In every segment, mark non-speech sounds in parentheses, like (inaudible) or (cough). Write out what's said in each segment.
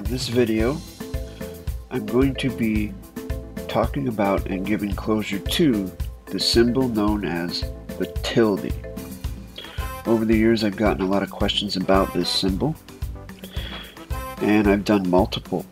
this video, I'm going to be talking about and giving closure to the symbol known as the tilde. Over the years, I've gotten a lot of questions about this symbol, and I've done multiple,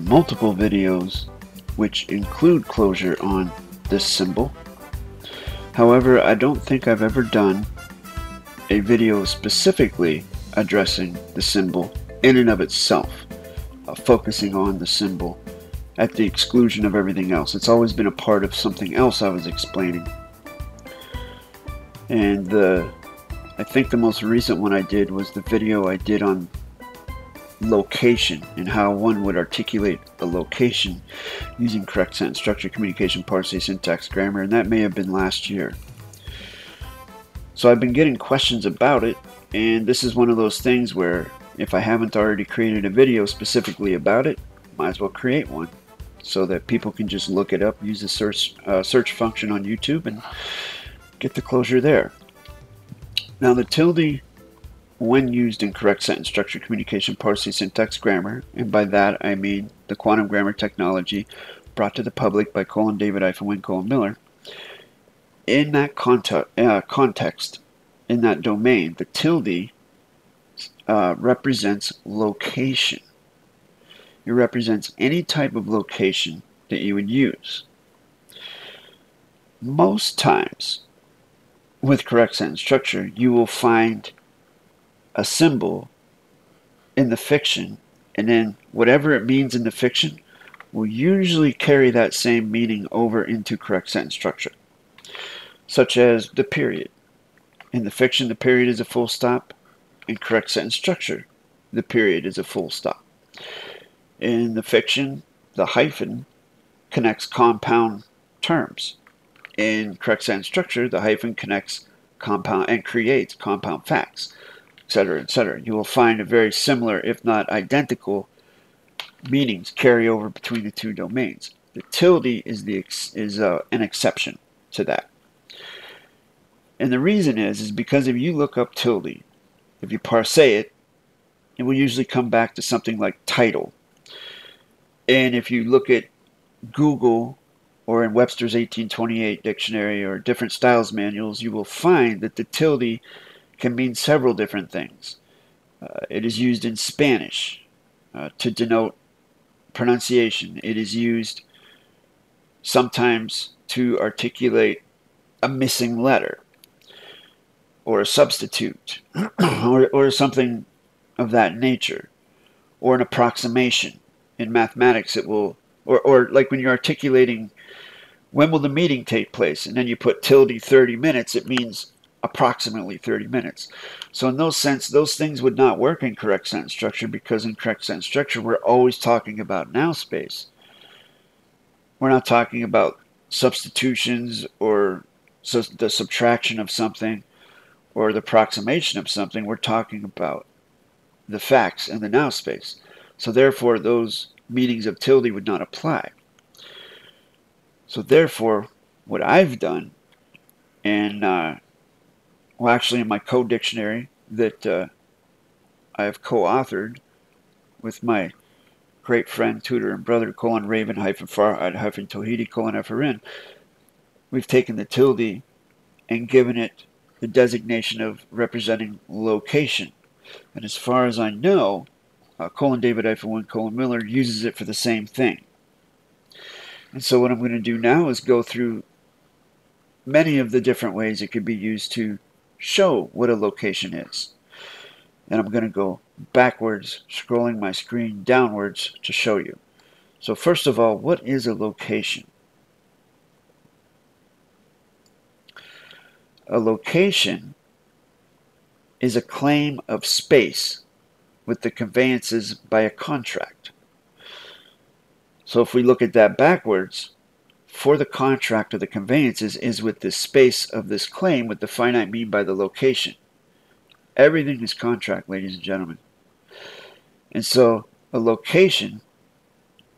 multiple videos which include closure on this symbol. However, I don't think I've ever done a video specifically addressing the symbol in and of itself, uh, focusing on the symbol at the exclusion of everything else. It's always been a part of something else I was explaining. And the, I think the most recent one I did was the video I did on location and how one would articulate a location using correct sentence structure, communication, parsing, syntax, grammar, and that may have been last year. So I've been getting questions about it, and this is one of those things where if I haven't already created a video specifically about it, might as well create one so that people can just look it up, use the search uh, search function on YouTube, and get the closure there. Now the tilde, when used in correct sentence structure, communication, parsing, syntax, grammar, and by that I mean the quantum grammar technology brought to the public by colon David Wynn colon Miller. In that context, uh, context, in that domain, the tilde uh, represents location. It represents any type of location that you would use. Most times, with correct sentence structure, you will find a symbol in the fiction, and then whatever it means in the fiction will usually carry that same meaning over into correct sentence structure, such as the period. In the fiction, the period is a full stop. In correct sentence structure, the period is a full stop. In the fiction, the hyphen connects compound terms. In correct sentence structure, the hyphen connects compound and creates compound facts, etc., etc. You will find a very similar, if not identical, meanings carry over between the two domains. The tilde is the is uh, an exception to that. And the reason is is because if you look up tilde, if you parse it, it will usually come back to something like title and if you look at Google or in Webster's 1828 dictionary or different styles manuals, you will find that the tilde can mean several different things. Uh, it is used in Spanish uh, to denote pronunciation. It is used sometimes to articulate a missing letter or a substitute (clears throat) or, or something of that nature or an approximation. In mathematics it will or, or like when you're articulating when will the meeting take place? And then you put tilde 30 minutes it means approximately 30 minutes. So in those sense those things would not work in correct sentence structure because in correct sentence structure we're always talking about now space. We're not talking about substitutions or so the subtraction of something or the approximation of something we're talking about the facts and the now space so therefore, those meanings of tilde would not apply. So therefore, what I've done, and uh, well, actually in my code dictionary that uh, I have co-authored with my great friend, tutor, and brother, colon Raven hyphen Farhad hyphen Tohidi colon FRN, we've taken the tilde and given it the designation of representing location. And as far as I know, uh, colon David Wynn colon Miller uses it for the same thing. And so what I'm going to do now is go through many of the different ways it could be used to show what a location is. And I'm going to go backwards, scrolling my screen downwards to show you. So first of all, what is a location? A location is a claim of space with the conveyances by a contract. So if we look at that backwards, for the contract of the conveyances is with the space of this claim with the finite mean by the location. Everything is contract, ladies and gentlemen. And so a location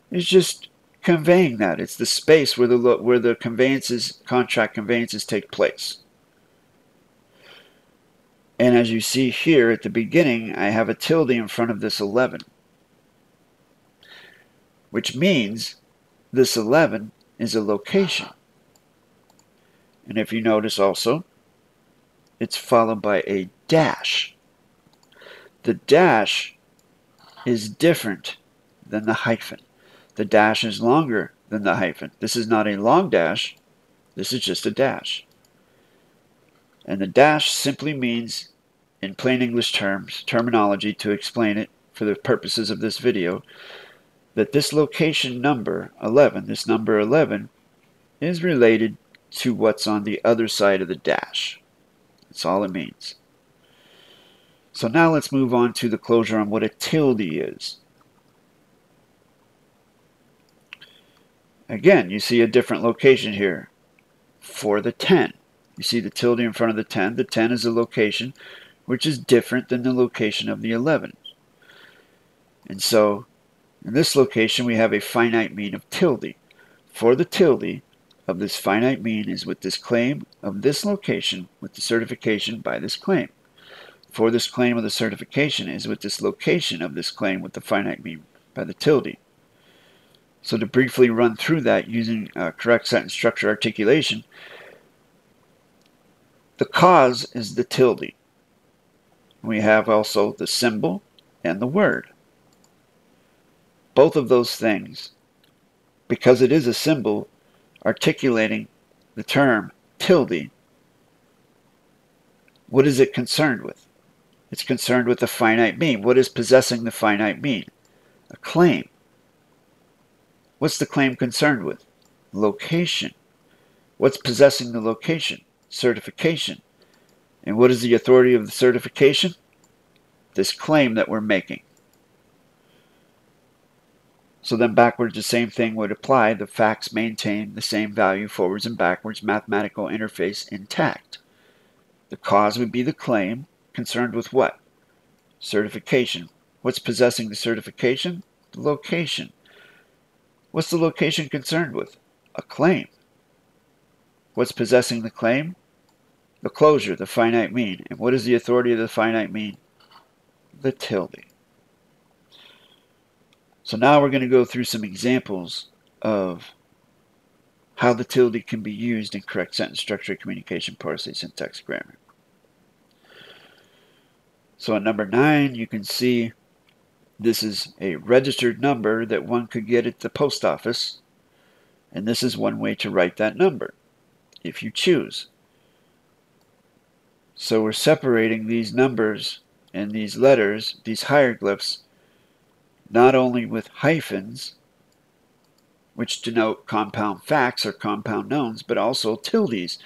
is just conveying that. It's the space where the where the conveyances, contract conveyances take place. And as you see here at the beginning, I have a tilde in front of this 11. which means this 11 is a location. And if you notice also, it's followed by a dash. The dash is different than the hyphen. The dash is longer than the hyphen. This is not a long dash. This is just a dash. And the dash simply means, in plain English terms, terminology to explain it for the purposes of this video, that this location number 11, this number 11, is related to what's on the other side of the dash. That's all it means. So now let's move on to the closure on what a tilde is. Again, you see a different location here for the 10. You see the tilde in front of the 10. The 10 is a location which is different than the location of the 11. And so in this location we have a finite mean of tilde. For the tilde of this finite mean is with this claim of this location with the certification by this claim. For this claim of the certification is with this location of this claim with the finite mean by the tilde. So to briefly run through that using uh, correct sentence structure articulation, the cause is the tilde. We have also the symbol and the word. Both of those things, because it is a symbol articulating the term tilde, what is it concerned with? It's concerned with the finite mean. What is possessing the finite mean? A claim. What's the claim concerned with? Location. What's possessing the location? Certification. And what is the authority of the certification? This claim that we're making. So then backwards, the same thing would apply. The facts maintain the same value forwards and backwards, mathematical interface intact. The cause would be the claim, concerned with what? Certification. What's possessing the certification? The location. What's the location concerned with? A claim. What's possessing the claim? The closure, the finite mean. And what is the authority of the finite mean? The tilde. So now we're going to go through some examples of how the tilde can be used in correct sentence structure, communication, parsing, syntax, grammar. So at number 9, you can see this is a registered number that one could get at the post office. And this is one way to write that number, if you choose. So we're separating these numbers and these letters, these hieroglyphs, not only with hyphens, which denote compound facts or compound knowns, but also tildes,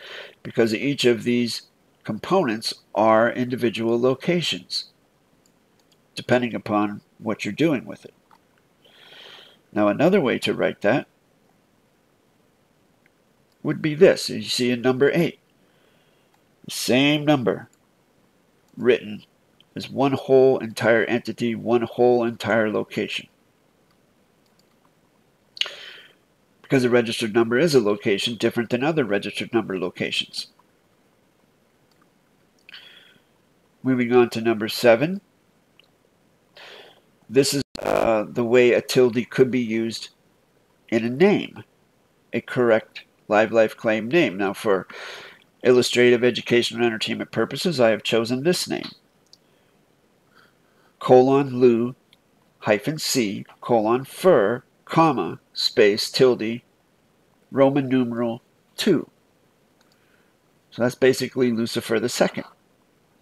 because each of these components are individual locations, depending upon what you're doing with it. Now another way to write that would be this. You see in number 8. Same number written as one whole entire entity, one whole entire location. Because a registered number is a location different than other registered number locations. Moving on to number 7. This is uh, the way a tilde could be used in a name, a correct live life claim name. Now, for illustrative, education, and entertainment purposes, I have chosen this name colon lu hyphen c colon fur comma space tilde Roman numeral 2. So that's basically Lucifer the second.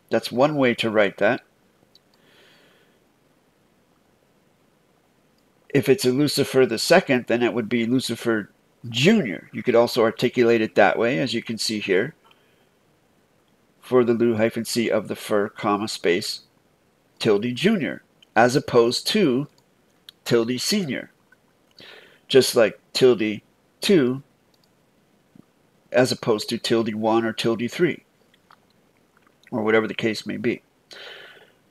That's one way to write that. If it's a Lucifer the second, then it would be Lucifer Junior. You could also articulate it that way, as you can see here, for the Lu hyphen C of the fur, comma, space, tilde junior, as opposed to tilde senior. Just like tilde 2 as opposed to tilde 1 or tilde 3, or whatever the case may be.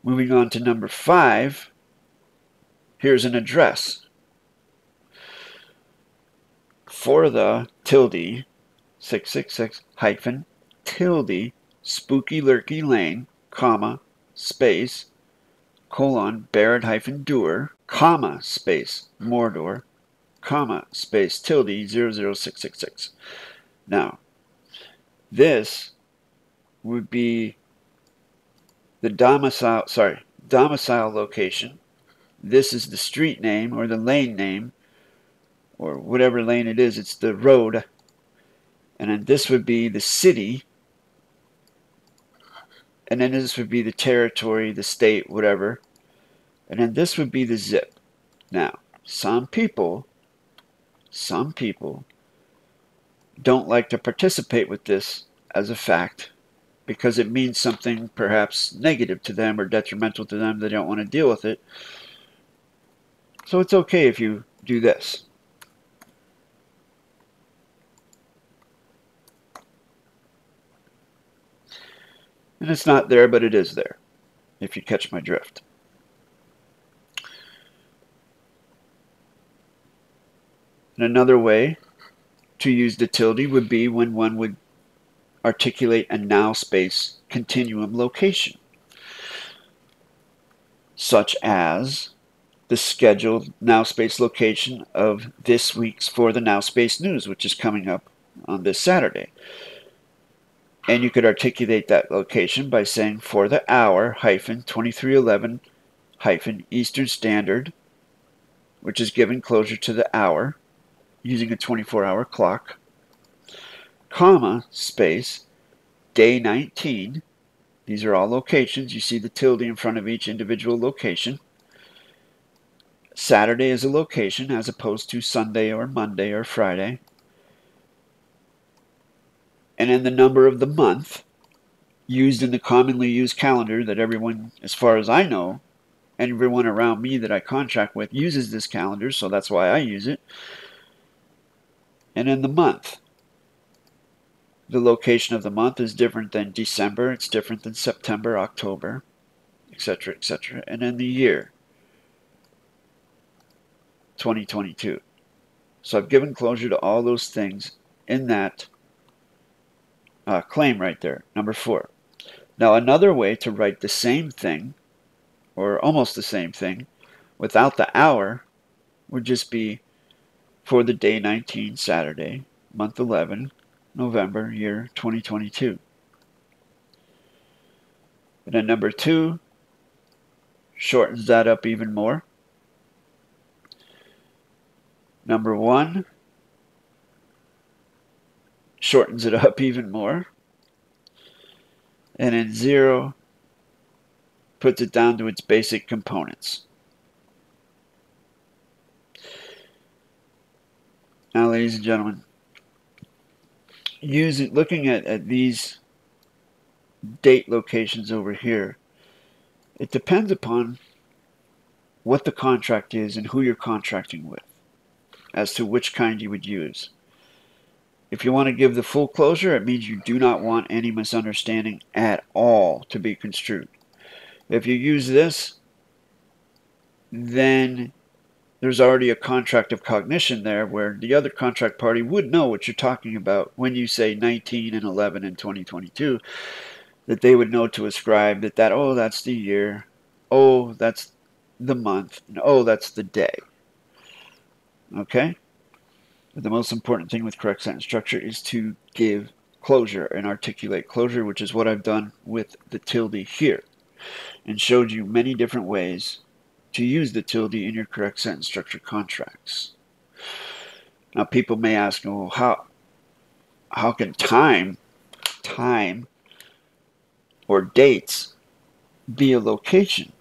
Moving on to number 5, Here's an address for the tilde 666 hyphen tilde spooky lurky lane comma space colon Barad hyphen Dur comma space Mordor comma, space, tilde, 00666. Now, this would be the domicile, sorry, domicile location. This is the street name or the lane name or whatever lane it is. It's the road. And then this would be the city. And then this would be the territory, the state, whatever. And then this would be the zip. Now, some people, some people don't like to participate with this as a fact because it means something perhaps negative to them or detrimental to them. They don't want to deal with it. So it's okay if you do this. And it's not there, but it is there, if you catch my drift. And another way to use the tilde would be when one would articulate a now space continuum location, such as the scheduled now space location of this week's For the Now Space News, which is coming up on this Saturday. And you could articulate that location by saying for the hour hyphen 2311 hyphen Eastern Standard, which is given closure to the hour using a 24 hour clock comma, space, day 19. These are all locations. You see the tilde in front of each individual location. Saturday is a location as opposed to Sunday or Monday or Friday. And then the number of the month used in the commonly used calendar that everyone, as far as I know, and everyone around me that I contract with uses this calendar, so that's why I use it. And then the month the location of the month is different than December, it's different than September, October, etc., etc. And then the year, 2022. So I've given closure to all those things in that uh, claim right there, number four. Now, another way to write the same thing, or almost the same thing, without the hour, would just be for the day 19, Saturday, month 11, November, year 2022. And then number two shortens that up even more. Number one shortens it up (laughs) even more. And then zero puts it down to its basic components. Now, ladies and gentlemen, using looking at, at these date locations over here, it depends upon what the contract is and who you're contracting with as to which kind you would use. If you want to give the full closure, it means you do not want any misunderstanding at all to be construed. If you use this, then there's already a contract of cognition there where the other contract party would know what you're talking about when you say 19 and 11 and 2022 that they would know to ascribe that that oh that's the year oh that's the month and oh that's the day okay but the most important thing with correct sentence structure is to give closure and articulate closure which is what I've done with the tilde here and showed you many different ways to use the tilde in your correct sentence structure contracts. Now, people may ask, well, how, how can time, time, or dates be a location?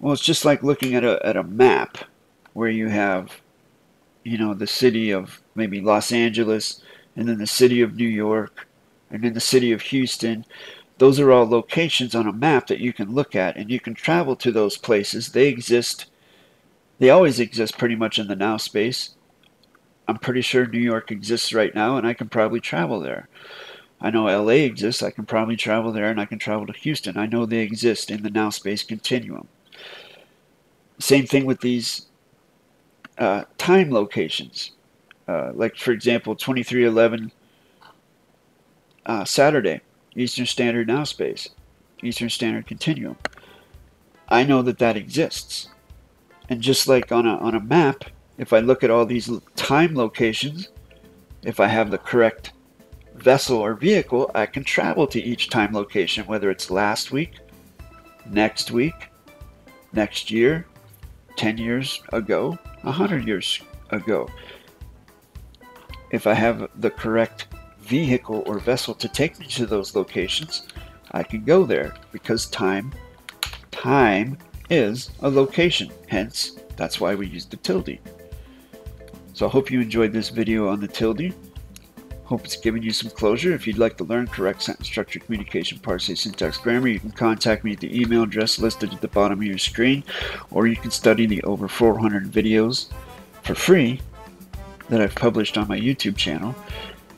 Well, it's just like looking at a, at a map where you have, you know, the city of maybe Los Angeles, and then the city of New York, and then the city of Houston, those are all locations on a map that you can look at and you can travel to those places. They exist, they always exist pretty much in the now space. I'm pretty sure New York exists right now and I can probably travel there. I know LA exists, I can probably travel there and I can travel to Houston. I know they exist in the now space continuum. Same thing with these uh, time locations. Uh, like, for example, 2311 uh, Saturday. Eastern Standard Now Space, Eastern Standard Continuum. I know that that exists. And just like on a, on a map, if I look at all these time locations, if I have the correct vessel or vehicle, I can travel to each time location, whether it's last week, next week, next year, 10 years ago, 100 years ago. If I have the correct vehicle or vessel to take me to those locations, I can go there because time time is a location. Hence, that's why we use the tilde. So I hope you enjoyed this video on the tilde. Hope it's given you some closure. If you'd like to learn correct sentence structure, communication, parsing, syntax, grammar, you can contact me at the email address listed at the bottom of your screen, or you can study the over 400 videos for free that I've published on my YouTube channel.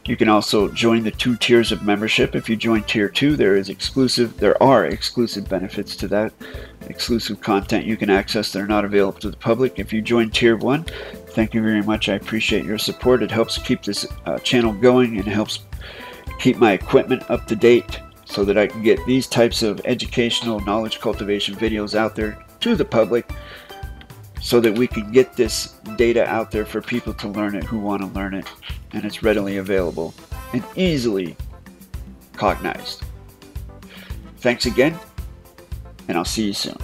You can also join the two tiers of membership. If you join tier two, there is exclusive, there are exclusive benefits to that, exclusive content you can access that are not available to the public. If you join tier one, Thank you very much. I appreciate your support. It helps keep this uh, channel going and helps keep my equipment up to date so that I can get these types of educational knowledge cultivation videos out there to the public so that we can get this data out there for people to learn it who want to learn it and it's readily available and easily cognized. Thanks again, and I'll see you soon.